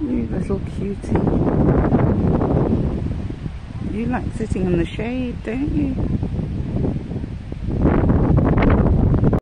You little cutie. You like sitting in the shade, don't you?